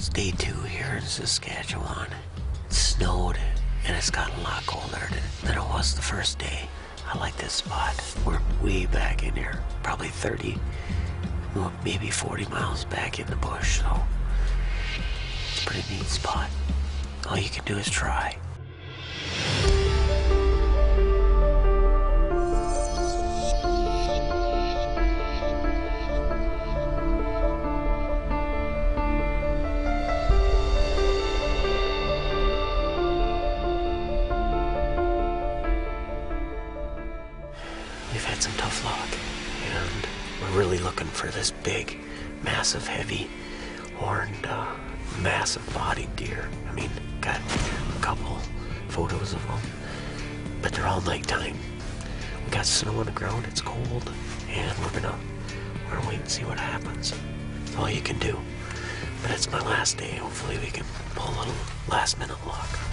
It's day two here in Saskatchewan. It snowed and it's gotten a lot colder than it was the first day. I like this spot. We're way back in here, probably 30, well, maybe 40 miles back in the bush, so it's a pretty neat spot. All you can do is try. Some tough luck, and we're really looking for this big, massive, heavy, horned, uh, massive bodied deer. I mean, got a couple photos of them, but they're all nighttime. We got snow on the ground, it's cold, and we're gonna, we're gonna wait and see what happens. That's all you can do. But it's my last day. Hopefully, we can pull a little last minute luck.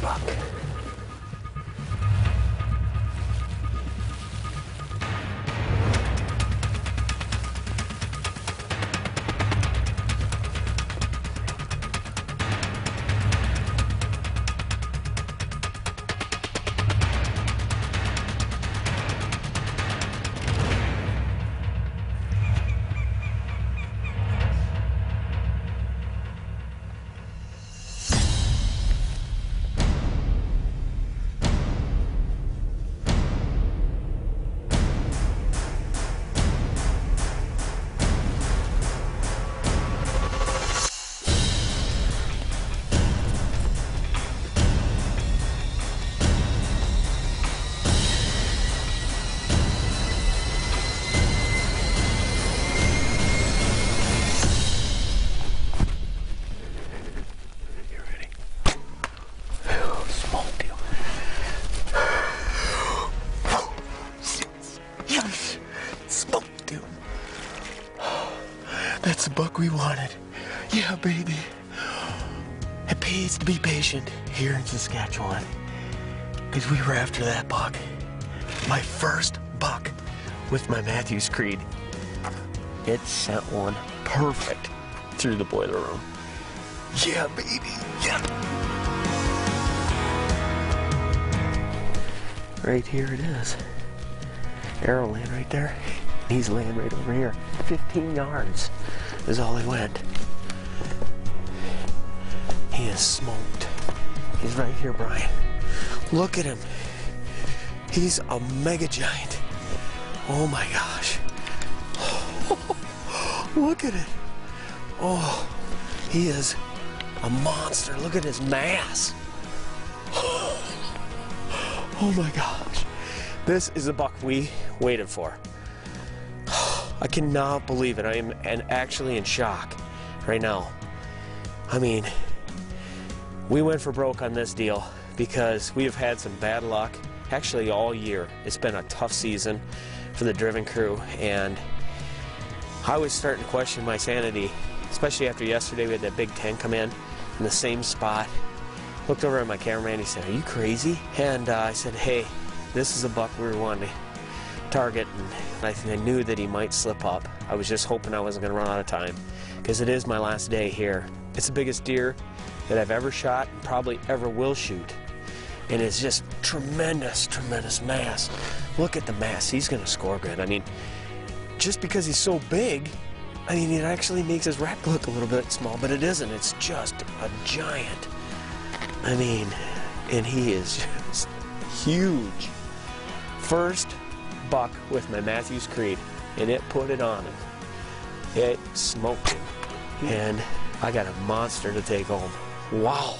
Buck. We wanted. Yeah, baby. It pays to be patient here in Saskatchewan. Because we were after that buck. My first buck with my Mathews Creed. It sent one perfect through the boiler room. Yeah, baby. Yeah. Right here it is. Arrow land right there. He's laying right over here. 15 yards is all he went. He is smoked. He's right here, Brian. Look at him. He's a mega giant. Oh my gosh. Look at it. Oh, he is a monster. Look at his mass. Oh my gosh. This is the buck we waited for. I cannot believe it. I am and actually in shock right now. I mean, we went for broke on this deal because we have had some bad luck actually all year. It's been a tough season for the driven crew and I was starting to question my sanity, especially after yesterday we had that Big Ten come in in the same spot. Looked over at my cameraman, and he said, Are you crazy? And uh, I said, Hey, this is a buck we were wanting target. And I, I knew that he might slip up. I was just hoping I wasn't going to run out of time because it is my last day here. It's the biggest deer that I've ever shot and probably ever will shoot. And it's just tremendous, tremendous mass. Look at the mass. He's going to score good. I mean, just because he's so big, I mean, it actually makes his rack look a little bit small, but it isn't. It's just a giant. I mean, and he is just huge. First buck with my Mathews Creed, and it put it on him. It smoked him. And I got a monster to take home. Wow.